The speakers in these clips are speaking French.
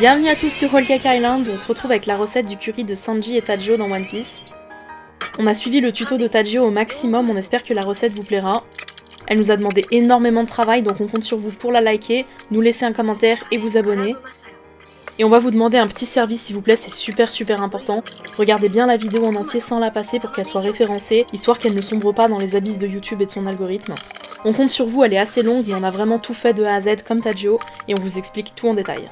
Bienvenue à tous sur Whole Cake Island, on se retrouve avec la recette du curry de Sanji et Tajio dans One Piece. On a suivi le tuto de Tajio au maximum, on espère que la recette vous plaira. Elle nous a demandé énormément de travail, donc on compte sur vous pour la liker, nous laisser un commentaire et vous abonner. Et on va vous demander un petit service s'il vous plaît, c'est super super important. Regardez bien la vidéo en entier sans la passer pour qu'elle soit référencée, histoire qu'elle ne sombre pas dans les abysses de YouTube et de son algorithme. On compte sur vous, elle est assez longue et on a vraiment tout fait de A à Z comme Tajio, et on vous explique tout en détail.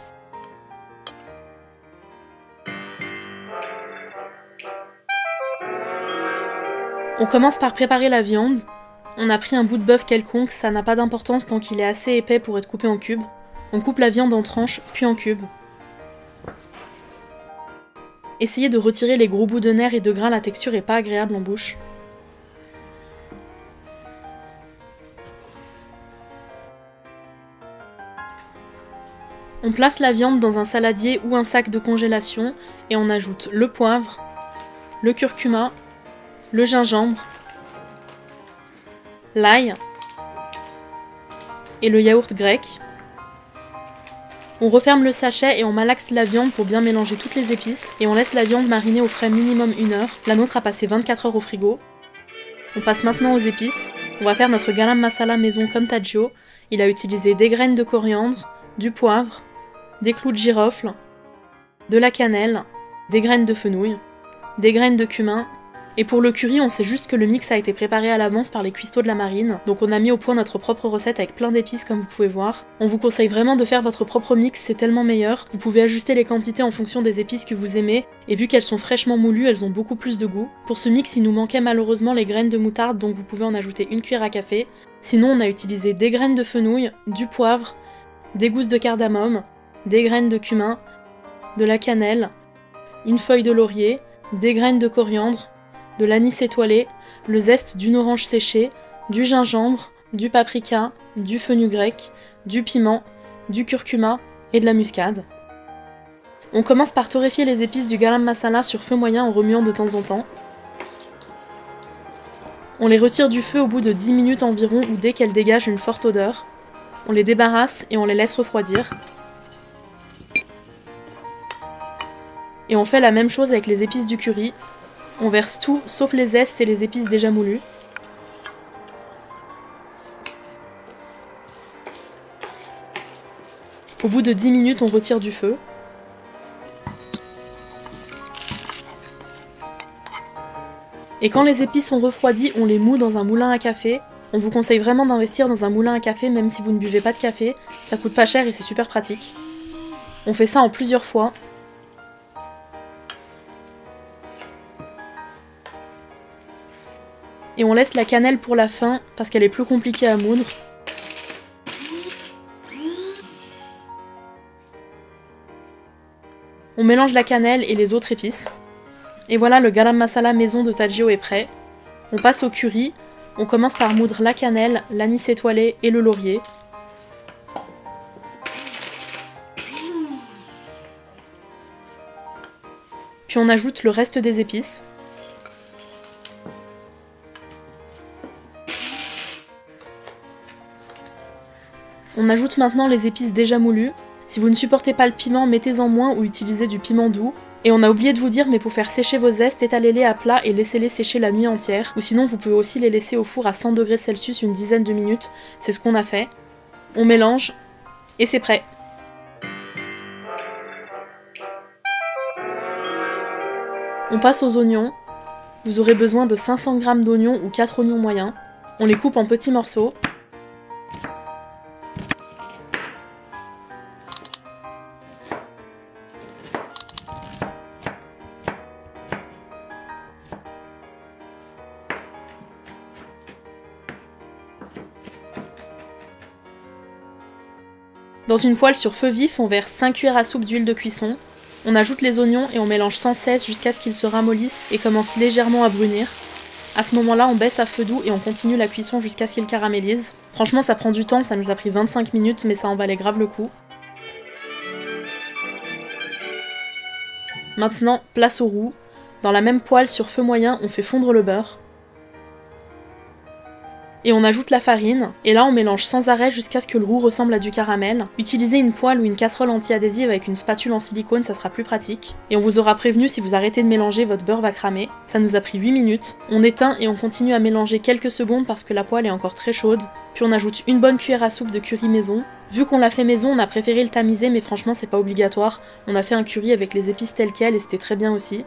On commence par préparer la viande. On a pris un bout de bœuf quelconque, ça n'a pas d'importance tant qu'il est assez épais pour être coupé en cubes. On coupe la viande en tranches, puis en cubes. Essayez de retirer les gros bouts de nerfs et de gras, la texture est pas agréable en bouche. On place la viande dans un saladier ou un sac de congélation et on ajoute le poivre, le curcuma, le gingembre, l'ail et le yaourt grec. On referme le sachet et on malaxe la viande pour bien mélanger toutes les épices et on laisse la viande mariner au frais minimum une heure. La nôtre a passé 24 heures au frigo. On passe maintenant aux épices. On va faire notre garam masala maison comme Tajio. Il a utilisé des graines de coriandre, du poivre, des clous de girofle, de la cannelle, des graines de fenouil, des graines de cumin et pour le curry, on sait juste que le mix a été préparé à l'avance par les cuistots de la marine, donc on a mis au point notre propre recette avec plein d'épices comme vous pouvez voir. On vous conseille vraiment de faire votre propre mix, c'est tellement meilleur. Vous pouvez ajuster les quantités en fonction des épices que vous aimez, et vu qu'elles sont fraîchement moulues, elles ont beaucoup plus de goût. Pour ce mix, il nous manquait malheureusement les graines de moutarde, donc vous pouvez en ajouter une cuillère à café. Sinon, on a utilisé des graines de fenouil, du poivre, des gousses de cardamome, des graines de cumin, de la cannelle, une feuille de laurier, des graines de coriandre, de l'anis étoilé, le zeste d'une orange séchée, du gingembre, du paprika, du grec, du piment, du curcuma et de la muscade. On commence par torréfier les épices du garam masala sur feu moyen en remuant de temps en temps. On les retire du feu au bout de 10 minutes environ ou dès qu'elles dégagent une forte odeur. On les débarrasse et on les laisse refroidir. Et on fait la même chose avec les épices du curry, on verse tout, sauf les zestes et les épices déjà moulues. Au bout de 10 minutes, on retire du feu. Et quand les épices sont refroidies, on les moue dans un moulin à café. On vous conseille vraiment d'investir dans un moulin à café même si vous ne buvez pas de café. Ça coûte pas cher et c'est super pratique. On fait ça en plusieurs fois. Et on laisse la cannelle pour la fin parce qu'elle est plus compliquée à moudre. On mélange la cannelle et les autres épices. Et voilà, le garam masala maison de Tajio est prêt. On passe au curry. On commence par moudre la cannelle, l'anis étoilé et le laurier. Puis on ajoute le reste des épices. On ajoute maintenant les épices déjà moulues. Si vous ne supportez pas le piment, mettez-en moins ou utilisez du piment doux. Et on a oublié de vous dire, mais pour faire sécher vos zestes, étalez-les à plat et laissez-les sécher la nuit entière. Ou sinon, vous pouvez aussi les laisser au four à 100 degrés Celsius une dizaine de minutes. C'est ce qu'on a fait. On mélange et c'est prêt. On passe aux oignons. Vous aurez besoin de 500 g d'oignons ou 4 oignons moyens. On les coupe en petits morceaux. Dans une poêle sur feu vif, on verse 5 cuillères à soupe d'huile de cuisson. On ajoute les oignons et on mélange sans cesse jusqu'à ce qu'ils se ramollissent et commencent légèrement à brunir. À ce moment-là, on baisse à feu doux et on continue la cuisson jusqu'à ce qu'ils caramélisent. Franchement, ça prend du temps, ça nous a pris 25 minutes, mais ça en valait grave le coup. Maintenant, place au roux. Dans la même poêle sur feu moyen, on fait fondre le beurre. Et on ajoute la farine, et là on mélange sans arrêt jusqu'à ce que le roux ressemble à du caramel. Utilisez une poêle ou une casserole anti-adhésive avec une spatule en silicone, ça sera plus pratique. Et on vous aura prévenu si vous arrêtez de mélanger, votre beurre va cramer. Ça nous a pris 8 minutes. On éteint et on continue à mélanger quelques secondes parce que la poêle est encore très chaude. Puis on ajoute une bonne cuillère à soupe de curry maison. Vu qu'on l'a fait maison, on a préféré le tamiser, mais franchement c'est pas obligatoire. On a fait un curry avec les épices telles quelles et c'était très bien aussi.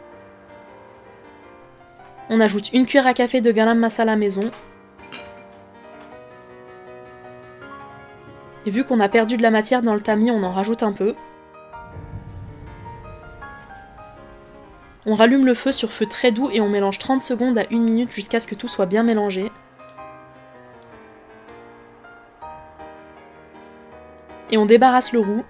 On ajoute une cuillère à café de garam masala maison, Et vu qu'on a perdu de la matière dans le tamis, on en rajoute un peu. On rallume le feu sur feu très doux et on mélange 30 secondes à 1 minute jusqu'à ce que tout soit bien mélangé. Et on débarrasse le roux.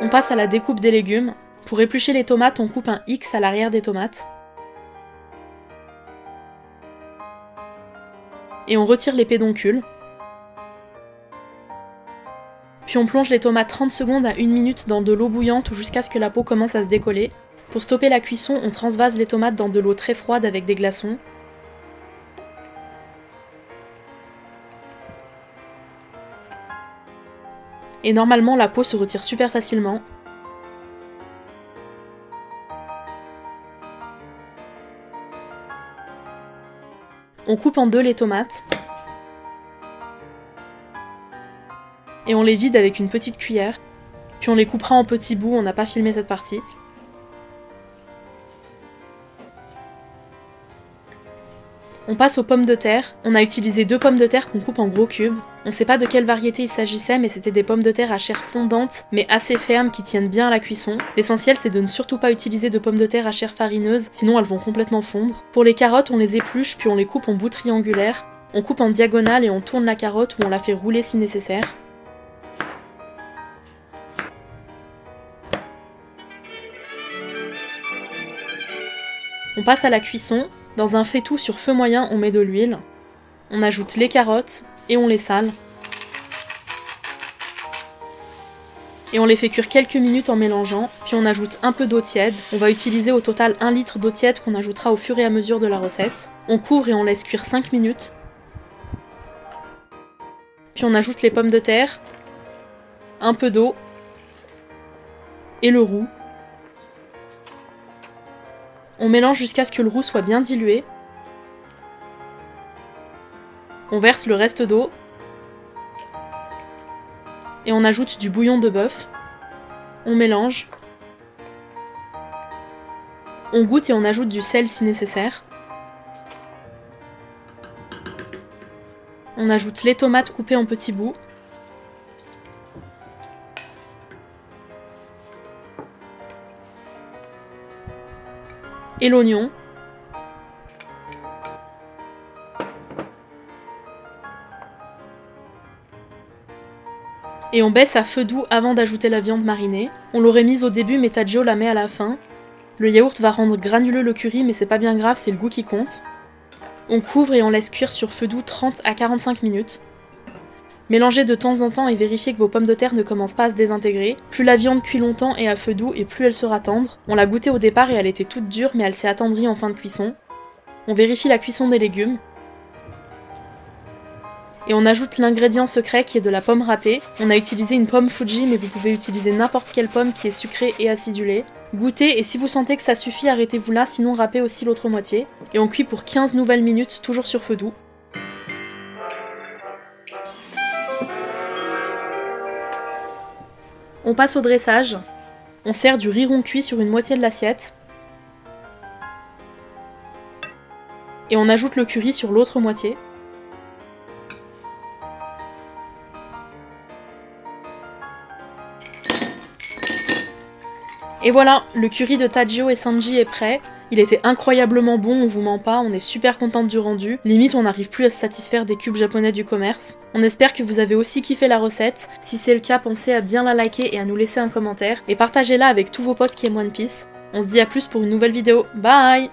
On passe à la découpe des légumes. Pour éplucher les tomates, on coupe un X à l'arrière des tomates. Et on retire les pédoncules. Puis on plonge les tomates 30 secondes à 1 minute dans de l'eau bouillante ou jusqu'à ce que la peau commence à se décoller. Pour stopper la cuisson, on transvase les tomates dans de l'eau très froide avec des glaçons. Et normalement la peau se retire super facilement. On coupe en deux les tomates. Et on les vide avec une petite cuillère. Puis on les coupera en petits bouts, on n'a pas filmé cette partie. On passe aux pommes de terre. On a utilisé deux pommes de terre qu'on coupe en gros cubes. On sait pas de quelle variété il s'agissait, mais c'était des pommes de terre à chair fondante, mais assez fermes qui tiennent bien à la cuisson. L'essentiel c'est de ne surtout pas utiliser de pommes de terre à chair farineuse, sinon elles vont complètement fondre. Pour les carottes, on les épluche puis on les coupe en bouts triangulaires. On coupe en diagonale et on tourne la carotte ou on la fait rouler si nécessaire. On passe à la cuisson. Dans un faitout sur feu moyen, on met de l'huile. On ajoute les carottes et on les sale. Et on les fait cuire quelques minutes en mélangeant, puis on ajoute un peu d'eau tiède. On va utiliser au total 1 litre d'eau tiède qu'on ajoutera au fur et à mesure de la recette. On couvre et on laisse cuire 5 minutes. Puis on ajoute les pommes de terre, un peu d'eau et le roux. On mélange jusqu'à ce que le roux soit bien dilué. On verse le reste d'eau. Et on ajoute du bouillon de bœuf. On mélange. On goûte et on ajoute du sel si nécessaire. On ajoute les tomates coupées en petits bouts. Et l'oignon. Et on baisse à feu doux avant d'ajouter la viande marinée. On l'aurait mise au début mais Tadjo la met à la fin. Le yaourt va rendre granuleux le curry mais c'est pas bien grave, c'est le goût qui compte. On couvre et on laisse cuire sur feu doux 30 à 45 minutes. Mélangez de temps en temps et vérifiez que vos pommes de terre ne commencent pas à se désintégrer. Plus la viande cuit longtemps et à feu doux et plus elle sera tendre. On l'a goûtée au départ et elle était toute dure mais elle s'est attendrie en fin de cuisson. On vérifie la cuisson des légumes. Et on ajoute l'ingrédient secret qui est de la pomme râpée. On a utilisé une pomme Fuji mais vous pouvez utiliser n'importe quelle pomme qui est sucrée et acidulée. Goûtez et si vous sentez que ça suffit, arrêtez-vous là, sinon râpez aussi l'autre moitié. Et on cuit pour 15 nouvelles minutes, toujours sur feu doux. On passe au dressage. On sert du riz rond cuit sur une moitié de l'assiette. Et on ajoute le curry sur l'autre moitié. Et voilà, le curry de Tajio et Sanji est prêt. Il était incroyablement bon, on vous ment pas, on est super contente du rendu. Limite, on n'arrive plus à se satisfaire des cubes japonais du commerce. On espère que vous avez aussi kiffé la recette. Si c'est le cas, pensez à bien la liker et à nous laisser un commentaire. Et partagez-la avec tous vos potes qui aiment One Piece. On se dit à plus pour une nouvelle vidéo. Bye